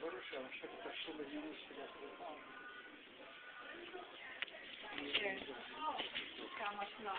Хорошо, чтобы не сюда Не Там окно.